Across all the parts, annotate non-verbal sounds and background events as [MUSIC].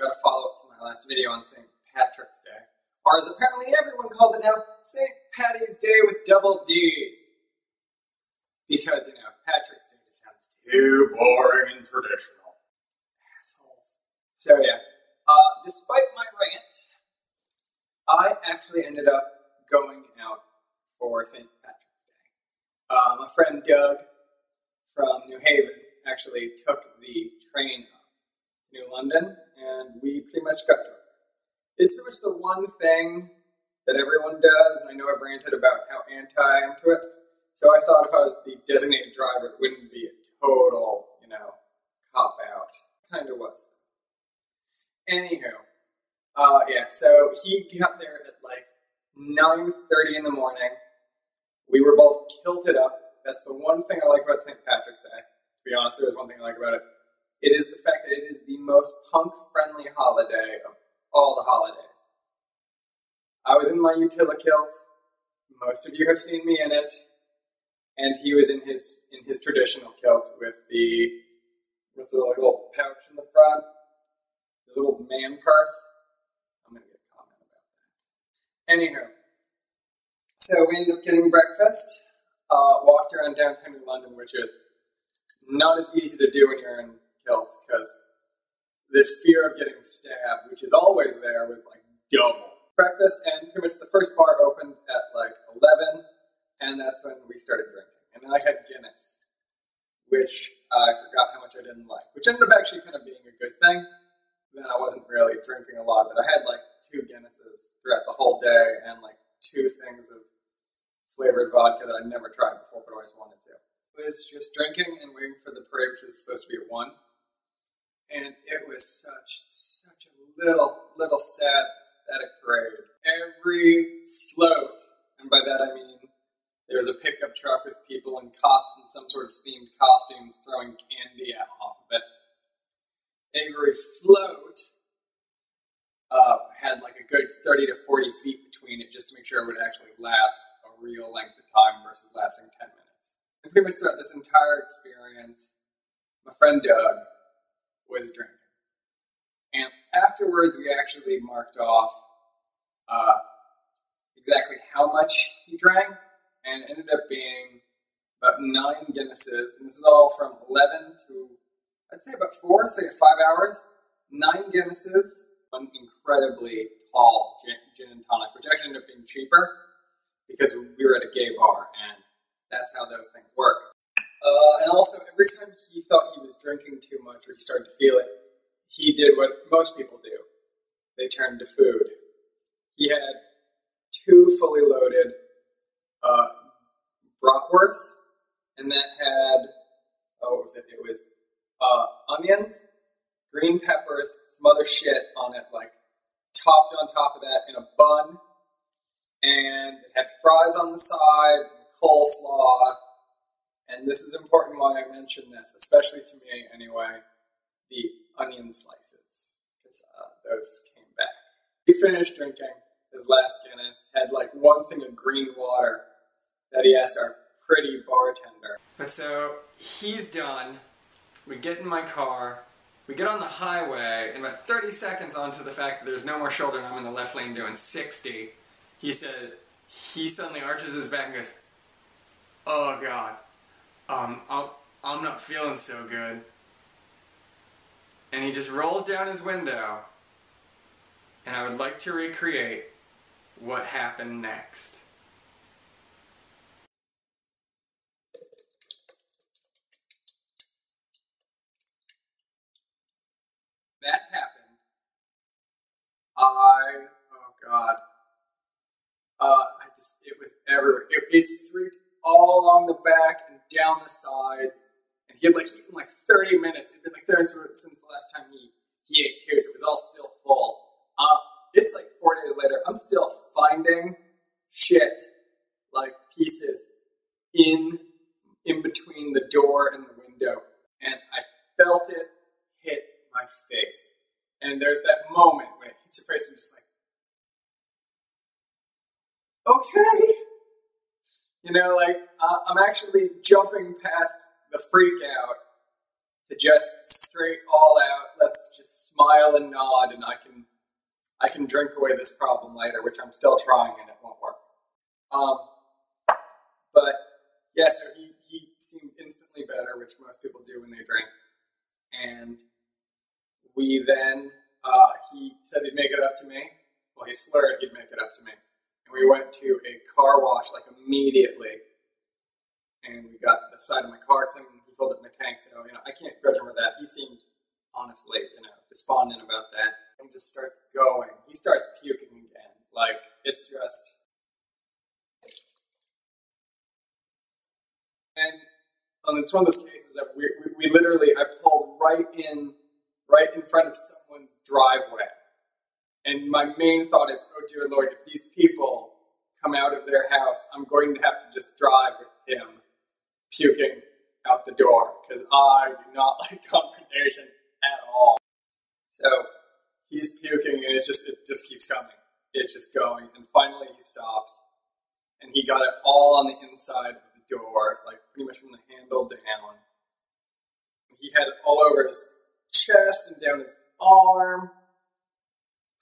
a follow up to my last video on St. Patrick's Day, or as apparently everyone calls it now, St. Patty's Day with double D's. Because, you know, Patrick's Day just sounds too boring and traditional. Assholes. So, yeah, uh, despite my rant, I actually ended up going out for St. Patrick's Day. Uh, my friend Doug from New Haven actually took the train up New London, and we pretty much got drunk. It's pretty much the one thing that everyone does, and I know I've ranted about how anti I am to it. So I thought if I was the designated driver, it wouldn't be a total, you know, cop out. Kind of was. Anywho, uh, yeah. So he got there at like nine thirty in the morning. We were both kilted up. That's the one thing I like about St. Patrick's Day. To be honest, there is one thing I like about it. It is the fact that it is the most punk-friendly holiday of all the holidays. I was in my Utilikilt. Most of you have seen me in it, and he was in his in his traditional kilt with the with the little pouch in the front, his little man purse. I'm gonna get a comment about that. Anywho, so we ended up getting breakfast. Uh, walked around downtown London, which is not as easy to do when you're in kilts because the fear of getting stabbed, which is always there, was like double. Breakfast and pretty much the first bar opened at like 11, and that's when we started drinking. And I had Guinness, which I forgot how much I didn't like, which ended up actually kind of being a good thing. Then I wasn't really drinking a lot, but I had like two Guinnesses throughout the whole day and like two things of flavored vodka that I'd never tried before but always wanted to. It was just drinking and waiting for the parade, which was supposed to be at 1 and it was such such a little little sad pathetic parade. Every float, and by that I mean there was a pickup truck with people in costumes, some sort of themed costumes, throwing candy out off of it. Every float uh, had like a good thirty to forty feet between it, just to make sure it would actually last a real length of time versus lasting ten minutes. And pretty much throughout this entire experience, my friend Doug was drinking. And afterwards, we actually marked off uh, exactly how much he drank, and ended up being about nine Guinnesses. And this is all from 11 to, I'd say about four, so five hours. Nine Guinnesses, one incredibly tall gin, gin and tonic, which actually ended up being cheaper because we were at a gay bar, and that's how those things work. Uh, and also, every time he thought he was drinking too much or he started to feel it, he did what most people do they turned to food. He had two fully loaded uh, bratwursts, and that had, oh, what was it? It was uh, onions, green peppers, some other shit on it, like topped on top of that in a bun, and it had fries on the side, coleslaw, and this is important why I mention this, especially to me anyway, the onion slices, because uh, those came back. He finished drinking his last Guinness, had like one thing of green water that he asked our pretty bartender. But so he's done. We get in my car. We get on the highway, and about 30 seconds onto the fact that there's no more shoulder and I'm in the left lane doing 60, he said, he suddenly arches his back and goes, Oh God, um, I'll, I'm not feeling so good. And he just rolls down his window, and I would like to recreate what happened next. That happened. I, oh God. Uh, I just, it was everywhere. It, it streaked all along the back and down the sides. And he had like eaten like 30 minutes. It'd been like 30 minutes since the last time he, he ate too, so it was all still full. Uh, it's like four days later. I'm still finding shit like pieces in in between the door and the window. And I felt it hit my face. And there's that moment when it hits your face and you're just like, okay. You know, like uh, I'm actually jumping past the freak out to just straight all out. Let's just smile and nod, and I can I can drink away this problem later, which I'm still trying, and it won't work. Um, but yeah, so he he seemed instantly better, which most people do when they drink, and we then uh, he said he'd make it up to me. Well, he slurred he'd make it up to me, and we went to a car wash like immediately, and we got the side of my car clean. He filled up my tank, so you know I can't grudge him for that. He seemed honestly, you know, despondent about that, and just starts going. He starts puking again, like it's just. And um, it's one of those cases that we, we, we literally, I pulled right in, right in front of someone's driveway. And my main thought is, oh dear Lord, if these people come out of their house, I'm going to have to just drive with him puking out the door because I do not [LAUGHS] like confrontation at all. So he's puking and it's just it just keeps coming. It's just going. And finally he stops. And he got it all on the inside of the door, like pretty much from the handle down. He had it all over his chest and down his arm.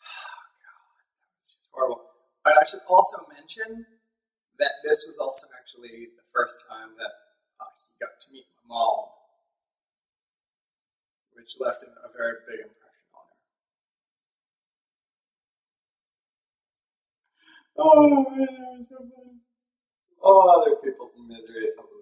Oh god, it's just horrible. But I should also mention that this was also actually the first time that uh, he got to meet my mom, which left a, a very big impression on her. Oh man, that was so funny. Oh, other people's misery is something